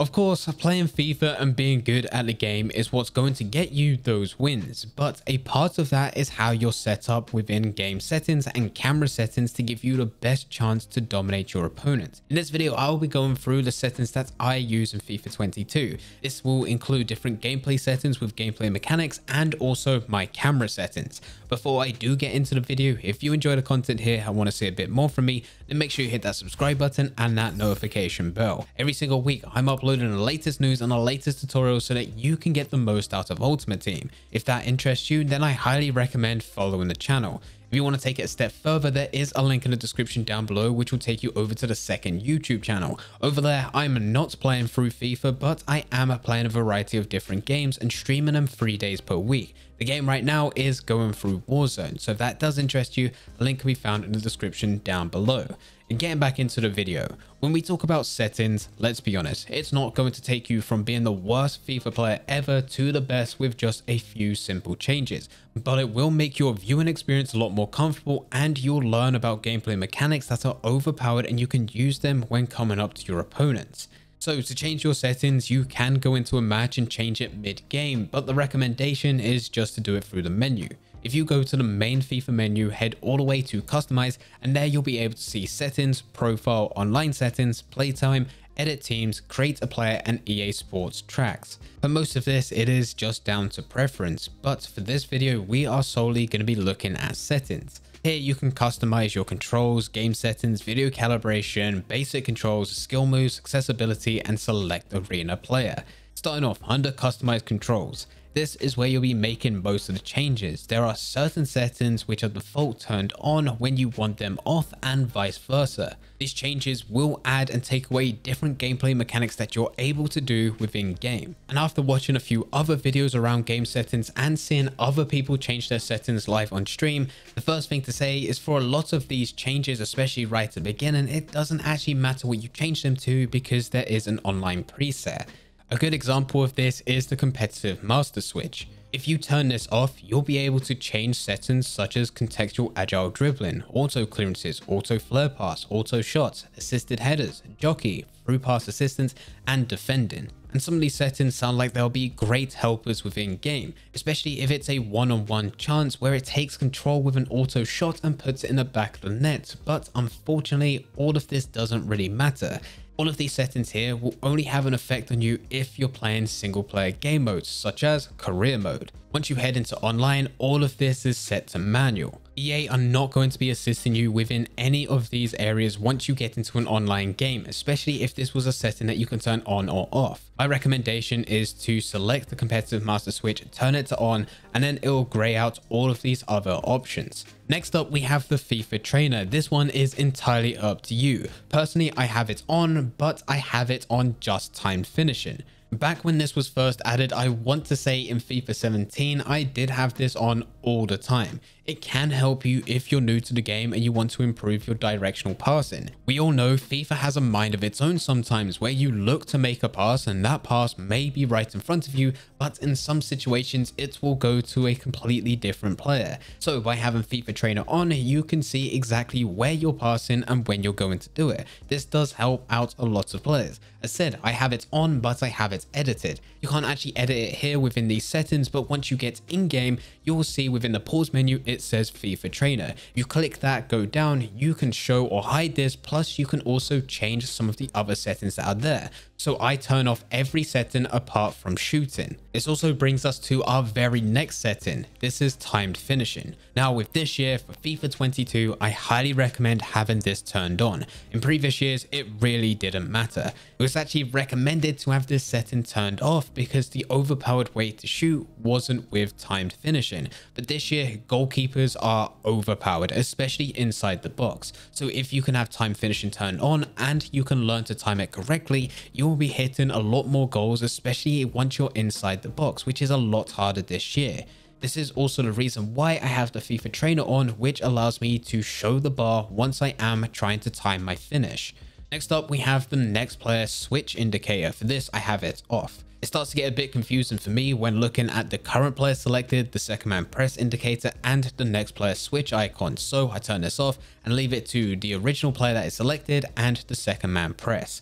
Of course, playing FIFA and being good at the game is what's going to get you those wins, but a part of that is how you're set up within game settings and camera settings to give you the best chance to dominate your opponent. In this video, I will be going through the settings that I use in FIFA 22. This will include different gameplay settings with gameplay mechanics and also my camera settings. Before I do get into the video, if you enjoy the content here and want to see a bit more from me, then make sure you hit that subscribe button and that notification bell. Every single week, I'm uploading uploading the latest news and the latest tutorials so that you can get the most out of Ultimate Team. If that interests you, then I highly recommend following the channel. If you want to take it a step further, there is a link in the description down below which will take you over to the second YouTube channel. Over there, I'm not playing through FIFA, but I am playing a variety of different games and streaming them three days per week. The game right now is going through Warzone, so if that does interest you, the link can be found in the description down below. And getting back into the video, when we talk about settings, let's be honest, it's not going to take you from being the worst FIFA player ever to the best with just a few simple changes, but it will make your viewing experience a lot more comfortable and you'll learn about gameplay mechanics that are overpowered and you can use them when coming up to your opponents. So to change your settings, you can go into a match and change it mid-game, but the recommendation is just to do it through the menu. If you go to the main FIFA menu, head all the way to customize and there you'll be able to see settings, profile, online settings, playtime, edit teams, create a player and EA Sports tracks. For most of this, it is just down to preference, but for this video, we are solely going to be looking at settings. Here you can customize your controls, game settings, video calibration, basic controls, skill moves, accessibility, and select arena player. Starting off under customized controls, this is where you'll be making most of the changes. There are certain settings which are default turned on when you want them off and vice versa. These changes will add and take away different gameplay mechanics that you're able to do within game. And after watching a few other videos around game settings and seeing other people change their settings live on stream, the first thing to say is for a lot of these changes, especially right at the beginning, it doesn't actually matter what you change them to because there is an online preset. A good example of this is the competitive master switch. If you turn this off, you'll be able to change settings such as contextual agile dribbling, auto clearances, auto flair pass, auto shots, assisted headers, jockey, through pass assistance, and defending. And some of these settings sound like they'll be great helpers within game, especially if it's a one-on-one -on -one chance where it takes control with an auto shot and puts it in the back of the net. But unfortunately, all of this doesn't really matter. All of these settings here will only have an effect on you if you're playing single player game modes such as career mode. Once you head into online, all of this is set to manual. EA are not going to be assisting you within any of these areas once you get into an online game, especially if this was a setting that you can turn on or off. My recommendation is to select the competitive master switch, turn it to on, and then it will grey out all of these other options. Next up, we have the FIFA trainer. This one is entirely up to you. Personally, I have it on, but I have it on just timed finishing. Back when this was first added, I want to say in FIFA 17, I did have this on all the time. It can help you if you're new to the game and you want to improve your directional passing. We all know FIFA has a mind of its own sometimes where you look to make a pass and that pass may be right in front of you, but in some situations it will go to a completely different player. So by having FIFA trainer on, you can see exactly where you're passing and when you're going to do it. This does help out a lot of players. As said, I have it on, but I have it edited. You can't actually edit it here within these settings, but once you get in game, you will see within the pause menu, it says FIFA trainer. You click that, go down, you can show or hide this, plus you can also change some of the other settings that are there. So I turn off every setting apart from shooting. This also brings us to our very next setting. This is timed finishing. Now with this year for FIFA 22, I highly recommend having this turned on. In previous years, it really didn't matter. It was actually recommended to have this setting turned off because the overpowered way to shoot wasn't with timed finishing. But this year, goalkeepers are overpowered, especially inside the box. So if you can have time finishing turned on and you can learn to time it correctly, you will be hitting a lot more goals, especially once you're inside the box, which is a lot harder this year. This is also the reason why I have the FIFA trainer on, which allows me to show the bar once I am trying to time my finish. Next up, we have the next player switch indicator. For this, I have it off. It starts to get a bit confusing for me when looking at the current player selected, the second man press indicator, and the next player switch icon. So I turn this off and leave it to the original player that is selected and the second man press.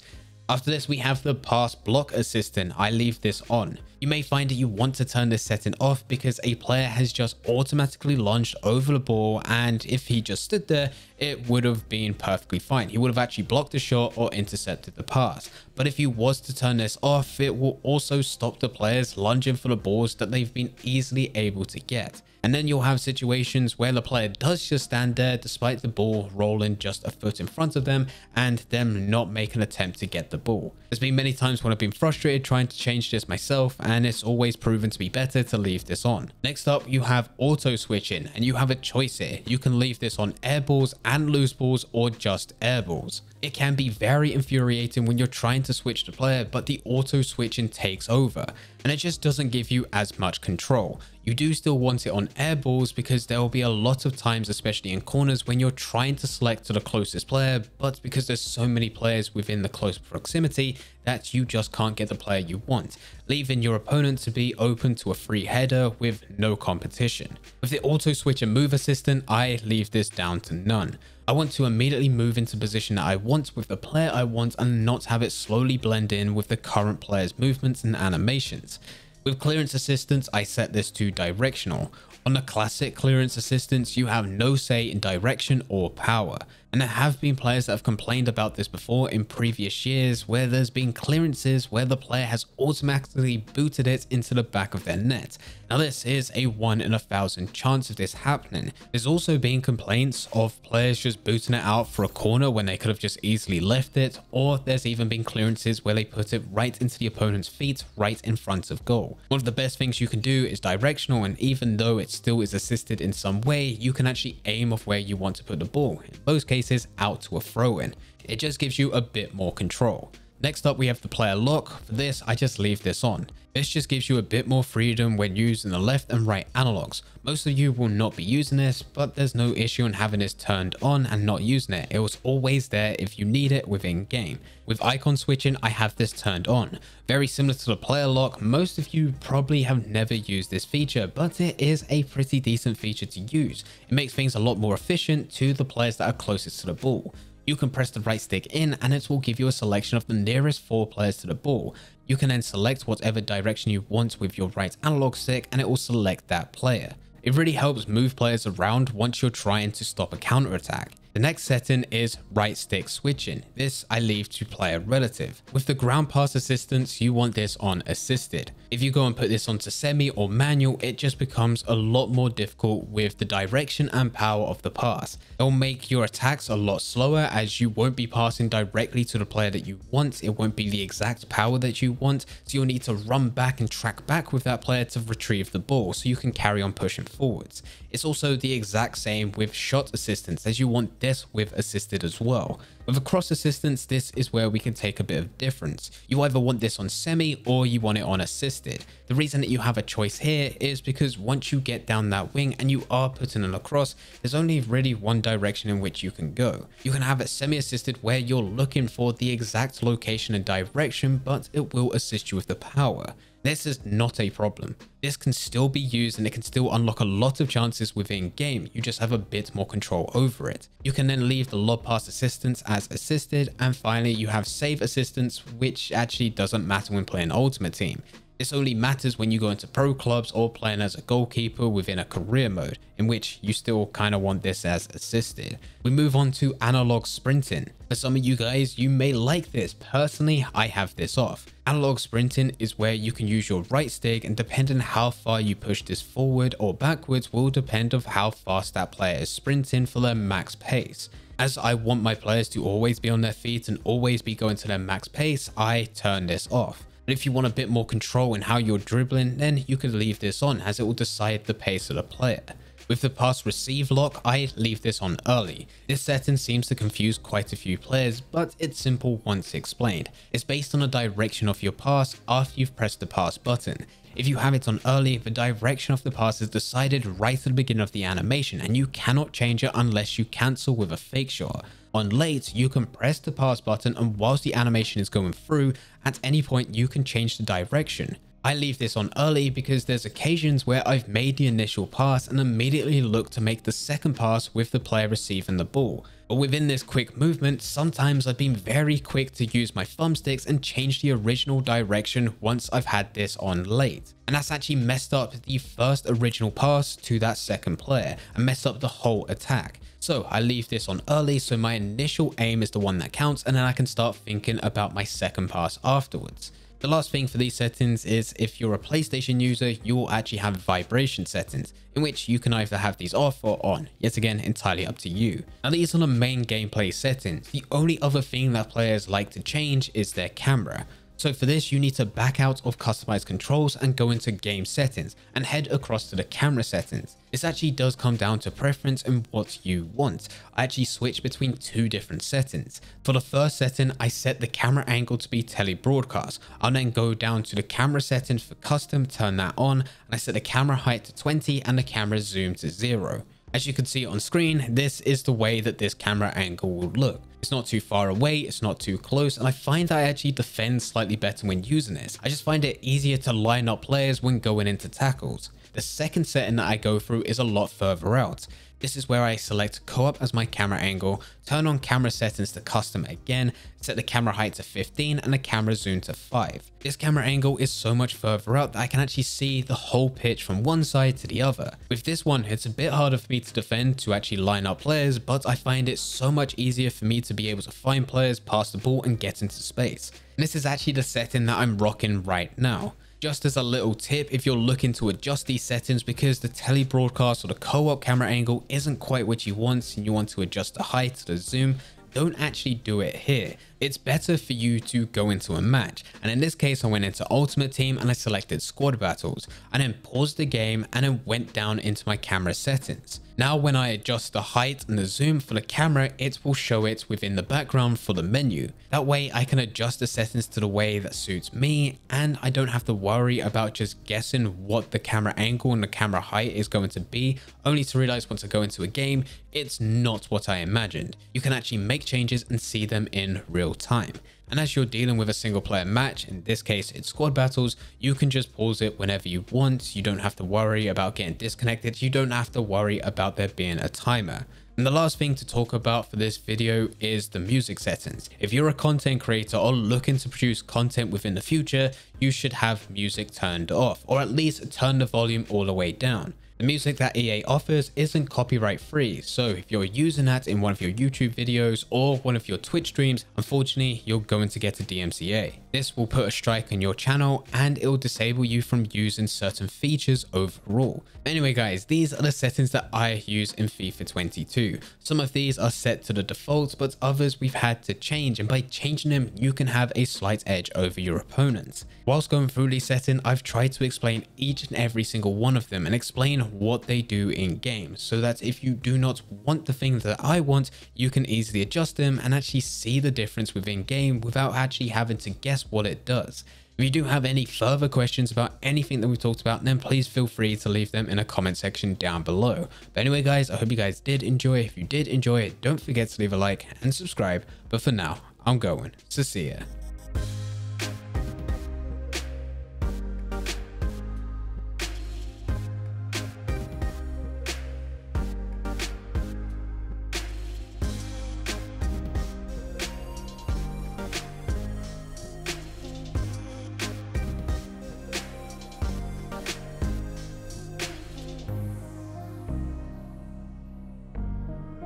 After this, we have the pass block assistant. I leave this on. You may find that you want to turn this setting off because a player has just automatically launched over the ball and if he just stood there, it would have been perfectly fine. He would have actually blocked the shot or intercepted the pass. But if you was to turn this off, it will also stop the players lunging for the balls that they've been easily able to get. And then you'll have situations where the player does just stand there despite the ball rolling just a foot in front of them and them not make an attempt to get the ball. There's been many times when I've been frustrated trying to change this myself and it's always proven to be better to leave this on. Next up, you have auto switching and you have a choice here. You can leave this on air balls and loose balls or just air balls. It can be very infuriating when you're trying to switch the player, but the auto switching takes over and it just doesn't give you as much control. You do still want it on air balls because there will be a lot of times, especially in corners, when you're trying to select to the closest player, but because there's so many players within the close proximity that you just can't get the player you want, leaving your opponent to be open to a free header with no competition. With the auto switch and move assistant, I leave this down to none. I want to immediately move into position that I want with the player I want and not have it slowly blend in with the current player's movements and animations. With clearance assistance, I set this to directional. On the classic clearance assistance, you have no say in direction or power. And there have been players that have complained about this before in previous years where there's been clearances where the player has automatically booted it into the back of their net. Now this is a one in a thousand chance of this happening. There's also been complaints of players just booting it out for a corner when they could have just easily left it or there's even been clearances where they put it right into the opponent's feet right in front of goal. One of the best things you can do is directional and even though it still is assisted in some way you can actually aim off where you want to put the ball. In most cases out to a throw in. It just gives you a bit more control. Next up, we have the player lock. For this, I just leave this on. This just gives you a bit more freedom when using the left and right analogs. Most of you will not be using this, but there's no issue in having this turned on and not using it. It was always there if you need it within game. With icon switching, I have this turned on. Very similar to the player lock, most of you probably have never used this feature, but it is a pretty decent feature to use. It makes things a lot more efficient to the players that are closest to the ball. You can press the right stick in and it will give you a selection of the nearest four players to the ball. You can then select whatever direction you want with your right analog stick and it will select that player. It really helps move players around once you're trying to stop a counter attack. The next setting is right stick switching. This I leave to player relative. With the ground pass assistance, you want this on assisted. If you go and put this onto semi or manual, it just becomes a lot more difficult with the direction and power of the pass. It'll make your attacks a lot slower as you won't be passing directly to the player that you want. It won't be the exact power that you want. So you'll need to run back and track back with that player to retrieve the ball so you can carry on pushing forwards. It's also the exact same with shot assistance as you want this with assisted as well. With a cross assistance, this is where we can take a bit of difference. You either want this on semi or you want it on assisted. The reason that you have a choice here is because once you get down that wing and you are putting it across, there's only really one direction in which you can go. You can have it semi-assisted where you're looking for the exact location and direction, but it will assist you with the power. This is not a problem. This can still be used and it can still unlock a lot of chances within game. You just have a bit more control over it. You can then leave the lob pass assistance as assisted and finally you have save assistance which actually doesn't matter when playing ultimate team. This only matters when you go into pro clubs or playing as a goalkeeper within a career mode, in which you still kind of want this as assisted. We move on to analog sprinting. For some of you guys, you may like this. Personally, I have this off. Analog sprinting is where you can use your right stick and depending how far you push this forward or backwards will depend of how fast that player is sprinting for their max pace. As I want my players to always be on their feet and always be going to their max pace, I turn this off. But if you want a bit more control in how you're dribbling, then you could leave this on as it will decide the pace of the player. With the pass receive lock, I leave this on early. This setting seems to confuse quite a few players, but it's simple once explained. It's based on the direction of your pass after you've pressed the pass button. If you have it on early, the direction of the pass is decided right at the beginning of the animation and you cannot change it unless you cancel with a fake shot. On late, you can press the pass button and whilst the animation is going through, at any point you can change the direction. I leave this on early because there's occasions where I've made the initial pass and immediately look to make the second pass with the player receiving the ball. But within this quick movement, sometimes I've been very quick to use my thumbsticks and change the original direction once I've had this on late. And that's actually messed up the first original pass to that second player and messed up the whole attack. So I leave this on early so my initial aim is the one that counts and then I can start thinking about my second pass afterwards. The last thing for these settings is if you're a PlayStation user, you will actually have vibration settings, in which you can either have these off or on, yet again entirely up to you. Now these are the main gameplay settings, the only other thing that players like to change is their camera. So for this, you need to back out of customized controls and go into game settings and head across to the camera settings. This actually does come down to preference and what you want. I actually switch between two different settings. For the first setting, I set the camera angle to be telebroadcast. I'll then go down to the camera settings for custom, turn that on, and I set the camera height to 20 and the camera zoom to zero. As you can see on screen, this is the way that this camera angle will look. It's not too far away, it's not too close, and I find that I actually defend slightly better when using this. I just find it easier to line up players when going into tackles. The second setting that I go through is a lot further out. This is where I select co-op as my camera angle, turn on camera settings to custom again, set the camera height to 15 and the camera zoom to 5. This camera angle is so much further out that I can actually see the whole pitch from one side to the other. With this one, it's a bit harder for me to defend to actually line up players, but I find it so much easier for me to be able to find players, pass the ball and get into space. And this is actually the setting that I'm rocking right now. Just as a little tip, if you're looking to adjust these settings because the tele broadcast or the co-op camera angle isn't quite what you want and you want to adjust the height, or the zoom, don't actually do it here. It's better for you to go into a match. And in this case, I went into Ultimate Team and I selected Squad Battles. and then paused the game and then went down into my camera settings. Now when I adjust the height and the zoom for the camera, it will show it within the background for the menu. That way I can adjust the settings to the way that suits me and I don't have to worry about just guessing what the camera angle and the camera height is going to be, only to realize once I go into a game, it's not what I imagined. You can actually make changes and see them in real time. And as you're dealing with a single player match, in this case it's squad battles, you can just pause it whenever you want. You don't have to worry about getting disconnected. You don't have to worry about there being a timer. And the last thing to talk about for this video is the music settings. If you're a content creator or looking to produce content within the future, you should have music turned off or at least turn the volume all the way down. The music that EA offers isn't copyright free, so if you're using that in one of your YouTube videos or one of your Twitch streams, unfortunately, you're going to get a DMCA. This will put a strike on your channel and it will disable you from using certain features overall. Anyway guys, these are the settings that I use in FIFA 22. Some of these are set to the default, but others we've had to change and by changing them, you can have a slight edge over your opponents. Whilst going through these settings, I've tried to explain each and every single one of them and explain what they do in game so that if you do not want the thing that I want, you can easily adjust them and actually see the difference within game without actually having to guess what it does. If you do have any further questions about anything that we've talked about, then please feel free to leave them in a comment section down below. But anyway, guys, I hope you guys did enjoy. If you did enjoy it, don't forget to leave a like and subscribe. But for now, I'm going. So see ya.